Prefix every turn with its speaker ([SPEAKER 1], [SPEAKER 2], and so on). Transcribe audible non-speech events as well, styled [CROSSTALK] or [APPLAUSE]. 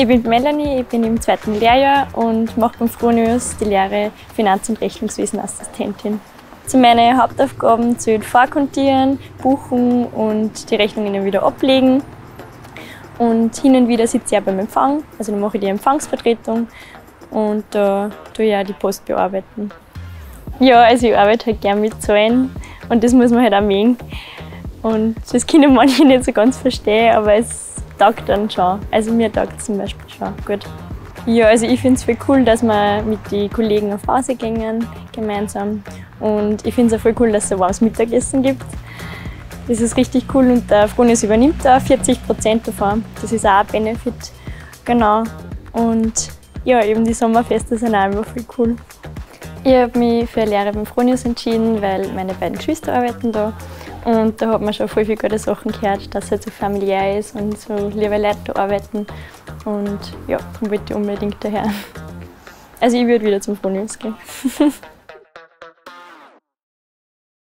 [SPEAKER 1] Ich bin Melanie, ich bin im zweiten Lehrjahr und mache beim Fronius die Lehre Finanz- und Rechnungswesenassistentin. Zu meinen Hauptaufgaben zählt Vorkontieren, Buchen und die Rechnungen wieder ablegen. Und hin und wieder sitze ich auch beim Empfang, also dann mache ich die Empfangsvertretung und da tue ich auch die Post bearbeiten. Ja, also ich arbeite halt gerne mit Zahlen und das muss man halt auch mögen. Und das können manche nicht so ganz verstehen, aber es taugt dann schon. Also mir taugt es zum Beispiel schon gut. Ja, also ich finde es voll cool, dass wir mit den Kollegen auf Pause gehen gemeinsam. Und ich finde es auch voll cool, dass es ein warmes Mittagessen gibt. Das ist richtig cool und der Fronius übernimmt da 40 Prozent davon. Das ist auch ein Benefit. Genau. Und ja, eben die Sommerfeste sind auch immer voll cool. Ich habe mich für eine Lehre beim Fronius entschieden, weil meine beiden Geschwister arbeiten da. Und da hat man schon voll viele gute Sachen gehört, dass es halt so familiär ist und so liebe Leute da arbeiten. Und ja, dann wollte ich unbedingt daher. Also ich würde wieder zum Fronius gehen. [LAUGHS]